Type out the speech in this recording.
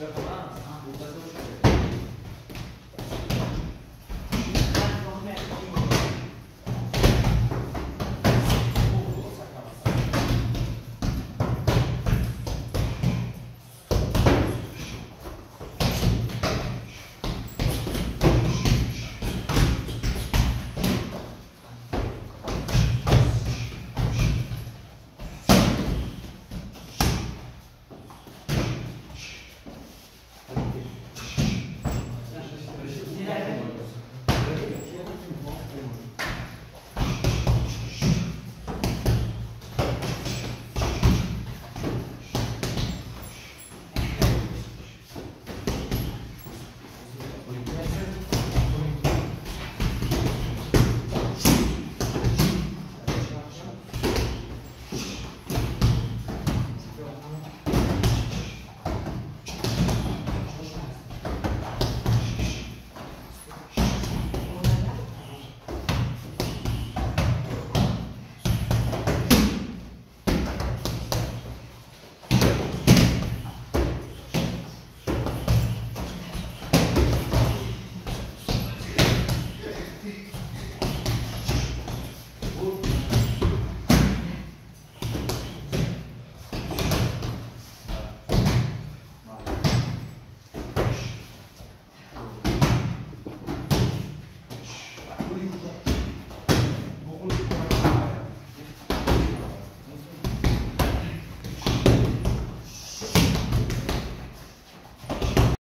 시작하나? 못 가서